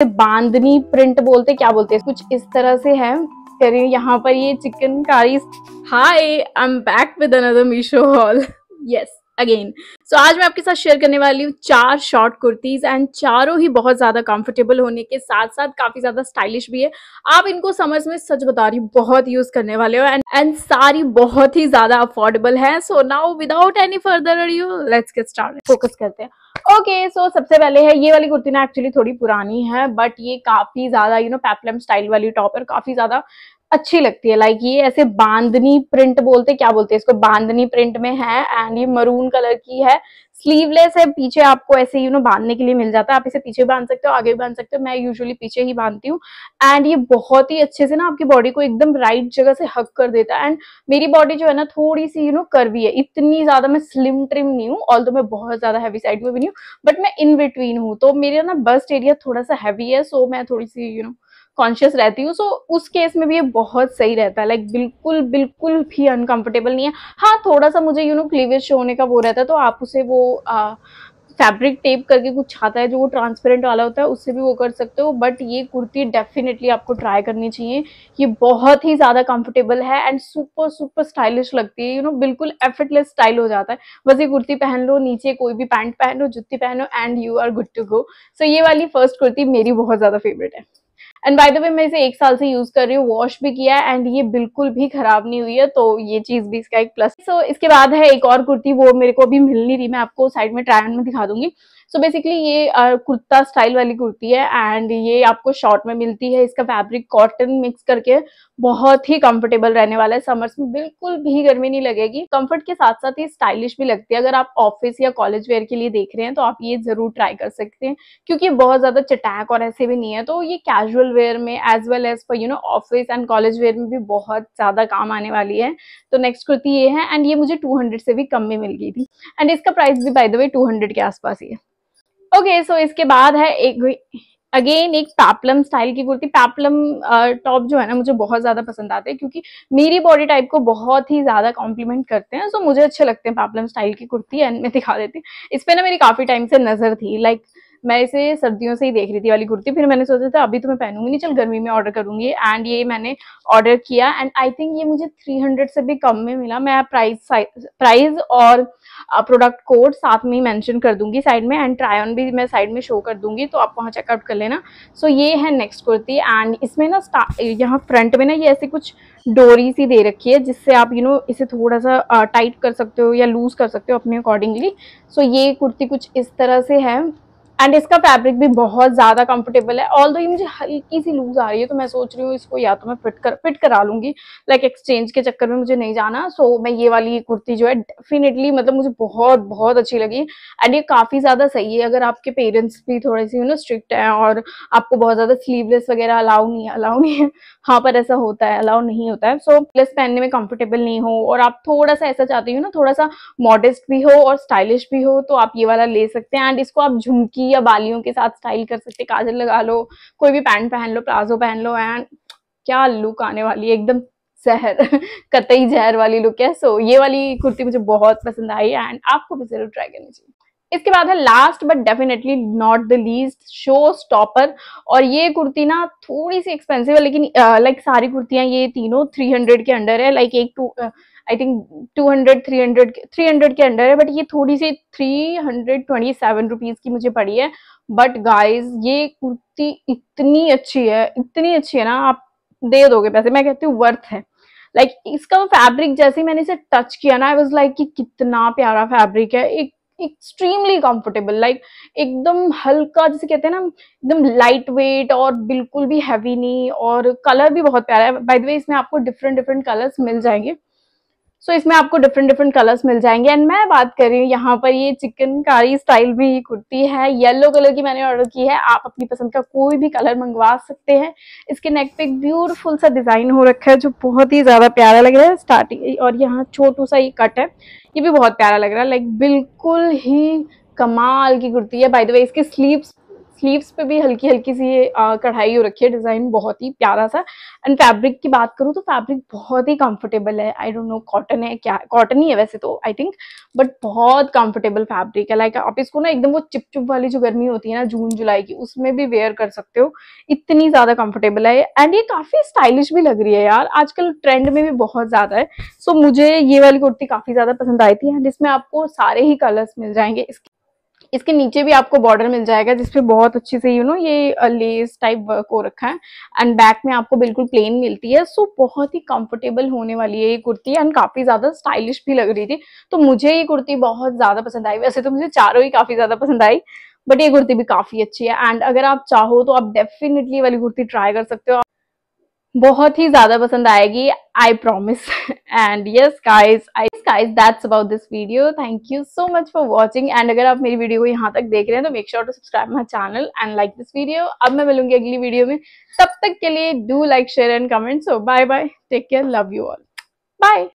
बांधनी print बोलते, क्या बोलते हैं? कुछ इस तरह से है। करिए यहाँ पर ये chicken curry hi I am back with another Meesho haul yes again so आज मैं आपके साथ शेयर करने वाली हूँ चार शॉर्ट कुर्तीज एंड चारों ही बहुत ज़्यादा कंफर्टेबल होने के साथ साथ काफ़ी ज़्यादा स्टाइलिश भी है। आप इनको समझ में, सच बता रही बहुत यूज़ करने वाले हो एंड एंड सारी बहुत ही ज़्यादा अफोर्डेबल है। So now without any further you let's get start focus करते हैं। ओके okay, सो so सबसे पहले है ये वाली कुर्ती ना एक्चुअली थोड़ी पुरानी है बट ये काफ़ी ज़्यादा यू नो पैपलम स्टाइल वाली टॉप है काफ़ी ज़्यादा अच्छी लगती है। लाइक ये ऐसे बांधनी प्रिंट बोलते, क्या बोलते हैं इसको? बांधनी प्रिंट में है एंड ये मरून कलर की है। स्लीवलेस है, पीछे आपको ऐसे यू नो बांधने के लिए मिल जाता है। आप इसे पीछे बाँध सकते हो, आगे भी बाँध सकते हो, मैं यूजुअली पीछे ही बांधती हूँ। एंड ये बहुत ही अच्छे से ना आपकी बॉडी को एकदम राइट जगह से हक कर देता है। एंड मेरी बॉडी जो है ना, थोड़ी सी यू नो करवी है। इतनी ज़्यादा मैं स्लिम ट्रिम नहीं हूँ ऑल मैं बहुत ज़्यादा हैवी साइड में भी नहीं हूँ बट मैं इन बिटवीन हूँ। तो मेरा ना बस्ट एरिया थोड़ा सा हैवी है सो मैं थोड़ी सी यू नो कॉन्शियस रहती हूँ सो so, उस केस में भी ये बहुत सही रहता है। लाइक like, बिल्कुल बिल्कुल भी अनकंफर्टेबल नहीं है। हाँ थोड़ा सा मुझे यू नो क्लीवेज शो होने का वो रहता है तो आप उसे वो फैब्रिक टेप करके कुछ छाता है जो वो ट्रांसपेरेंट वाला होता है उससे भी वो कर सकते हो बट ये कुर्ती डेफिनेटली आपको ट्राई करनी चाहिए। ये बहुत ही ज़्यादा कंफर्टेबल है एंड सुपर सुपर स्टाइलिश लगती है यू नो बिल्कुल एफर्टलेस स्टाइल हो जाता है। बस ये कुर्ती पहन लो नीचे कोई भी पैंट पहन लो जुत्ती पहनो and you are good to go so ये वाली फ़र्स्ट कुर्ती मेरी बहुत ज़्यादा फेवरेट है। एंड बाय द वे मैं इसे एक साल से यूज़ कर रही हूँ वॉश भी किया है एंड ये बिल्कुल भी खराब नहीं हुई है तो ये चीज़ भी इसका एक प्लस सो so, इसके बाद है एक और कुर्ती वो मेरे को अभी मिल नहीं रही मैं आपको साइड में ट्रायल में दिखा दूँगी। सो so बेसिकली ये कुर्ता स्टाइल वाली कुर्ती है एंड ये आपको शॉर्ट में मिलती है। इसका फैब्रिक कॉटन मिक्स करके बहुत ही कंफर्टेबल रहने वाला है। समर्स में बिल्कुल भी गर्मी नहीं लगेगी। कंफर्ट के साथ साथ ये स्टाइलिश भी लगती है। अगर आप ऑफ़िस या कॉलेज वेयर के लिए देख रहे हैं तो आप ये ज़रूर ट्राई कर सकते हैं। क्योंकि बहुत ज़्यादा चटैक और ऐसे भी नहीं है। तो ये कैजुअल वेयर में as well as for you know office and college wear में भी बहुत ज़्यादा काम आने वाली है। तो नेक्स्ट कुर्ती ये है एंड ये मुझे टू से भी कम में मिल गई थी। एंड इसका प्राइस भी बाय द वे टू के आसपास ही है। ओके okay, सो so इसके बाद है एक अगेन एक पैपलम स्टाइल की कुर्ती। पैपलम टॉप जो है ना मुझे बहुत ज़्यादा पसंद आते हैं क्योंकि मेरी बॉडी टाइप को बहुत ही ज़्यादा कॉम्प्लीमेंट करते हैं। सो so मुझे अच्छे लगते हैं पैपलम स्टाइल की कुर्ती एंड मैं दिखा देती हूँ। इस पर ना मेरी काफ़ी टाइम से नज़र थी। लाइक like, मैं इसे सर्दियों से ही देख रही थी वाली कुर्ती फिर मैंने सोचा था अभी तो मैं पहनूँगी नहीं चल गर्मी में ऑर्डर करूँगी. एंड ये मैंने ऑर्डर किया एंड आई थिंक ये मुझे 300 से भी कम में मिला। मैं प्राइस प्राइस और प्रोडक्ट कोड साथ में ही मैंशन कर दूँगी साइड में एंड ट्राई ऑन भी मैं साइड में शो कर दूँगी तो आप वहाँ चेकआउट कर लेना। सो so, ये है नेक्स्ट कुर्ती एंड इसमें ना यहाँ फ्रंट में ना ये ऐसे कुछ डोरी सी दे रखी है जिससे आप यू you नो know, इसे थोड़ा सा टाइट कर सकते हो या लूज कर सकते हो अपने अकॉर्डिंगली सो so, ये कुर्ती कुछ इस तरह से है। एंड इसका फैब्रिक भी बहुत ज़्यादा कंफर्टेबल है। ऑल ये मुझे हल्की सी लूज आ रही है तो मैं सोच रही हूँ इसको या तो मैं फिट कर फिट करा लूँगी। लाइक एक्सचेंज के चक्कर में मुझे नहीं जाना। सो so, मैं ये वाली कुर्ती जो है डेफिनेटली मतलब मुझे बहुत बहुत अच्छी लगी। एंड ये काफ़ी ज़्यादा सही है। अगर आपके पेरेंट्स भी थोड़े से यू नो स्ट्रिक्ट हैं और आपको बहुत ज़्यादा स्लीवलेस वगैरह अलाउ नहीं है अलाउ नहीं है हाँ पर ऐसा होता है अलाउ नहीं होता है। सो प्लस पहनने में कंफर्टेबल नहीं हो और आप थोड़ा सा ऐसा चाहते हो ना थोड़ा सा मॉडेस्ट भी हो और स्टाइलिश भी हो तो आप ये वाला ले सकते हैं। एंड इसको आप झुमकी या बालियों के साथ स्टाइल कर सकते काजल लगा लो कोई भी पैंट पहन लो प्लाजो पहन लो एंड क्या लुक आने वाली है एकदम जहर कतई जहर वाली लुक है। सो so, ये वाली कुर्ती मुझे बहुत पसंद आई एंड आपको भी ज़रूर ट्राई करनी चाहिए। इसके बाद है last but definitely not the least show stopper और ये कुर्ती ना थोड़ी सी एक्सपेंसिव है लेकिन लाइक सारी कुर्तियाँ ये तीनों 300 के अंडर है लाइक एक टू आई थिंक 200 300 300 के अंडर है बट ये थोड़ी सी 327 रुपीस की मुझे पड़ी है। बट गाइस ये कुर्ती इतनी अच्छी है इतनी अच्छी है ना आप दे दोगे पैसे मैं कहती हूँ वर्थ है। लाइक like, इसका फैब्रिक जैसे मैंने इसे टच किया ना आई वॉज़ लाइक कि कितना प्यारा फैब्रिक है एक एक्सट्रीमली कंफर्टेबल लाइक एकदम हल्का, जैसे कहते हैं ना, एकदम लाइट वेट और बिल्कुल भी हैवी नहीं, और कलर भी बहुत प्यारा है। बाय द वे इसमें आपको डिफरेंट डिफरेंट कलर्स मिल जाएँगे। सो so, इसमें आपको डिफरेंट डिफरेंट कलर्स मिल जाएँगे। एंड मैं बात कर रही हूँ यहाँ पर ये चिकन कारी स्टाइल में ये कुर्ती है। येलो कलर की मैंने ऑर्डर की है। आप अपनी पसंद का कोई भी कलर मंगवा सकते हैं। इसके नेक पे एक ब्यूटीफुल सा डिज़ाइन हो रखा है जो बहुत ही ज़्यादा प्यारा लग रहा है। स्टार्टिंग और यहाँ छोटू सा ये कट है। ये भी बहुत प्यारा लग रहा है। लाइक बिल्कुल ही कमाल की कुर्ती है। बाय द वे इसके स्लीव्स स्लीव्स पे भी हल्की हल्की सी ये कढ़ाई हो रखी है डिज़ाइन बहुत ही प्यारा सा। एंड फैब्रिक की बात करूँ तो फैब्रिक बहुत ही कंफर्टेबल है। आई डोंट नो कॉटन है क्या कॉटन ही है वैसे तो आई थिंक बट बहुत कंफर्टेबल फैब्रिक है। लाइक like, आप इसको ना एकदम वो चिपचुप वाली जो गर्मी होती है ना जून जुलाई की उसमें भी वेयर कर सकते हो। इतनी ज़्यादा कंफर्टेबल है। एंड ये काफ़ी स्टाइलिश भी लग रही है यार। आजकल ट्रेंड में भी बहुत ज़्यादा है। सो so, मुझे ये वाली कुर्ती काफ़ी ज़्यादा पसंद आई थी। एंड इसमें आपको सारे ही कलर्स मिल जाएँगे। इसके इसके नीचे भी आपको बॉर्डर मिल जाएगा, जिसपे बहुत अच्छे से यू नो ये लेस टाइप वर्क हो रखा है। एंड बैक में आपको बिल्कुल प्लेन मिलती है। सो बहुत ही कंफर्टेबल होने वाली है ये कुर्ती। एंड काफ़ी ज़्यादा स्टाइलिश भी लग रही थी। तो मुझे ये कुर्ती बहुत ज़्यादा पसंद आई। वैसे तो मुझे चारों ही काफ़ी ज़्यादा पसंद आई। बट ये कुर्ती भी काफ़ी अच्छी है। एंड अगर आप चाहो तो आप डेफिनेटली वाली कुर्ती ट्राई कर सकते हो। बहुत ही ज़्यादा पसंद आएगी I promise and yes guys I guys that's about this video thank you so much for watching and अगर आप मेरी वीडियो को यहाँ तक देख रहे हैं तो make sure to subscribe my channel and like this video अब मैं मिलूँगी अगली वीडियो में. तब तक के लिए do like share and comment so bye bye take care love you all bye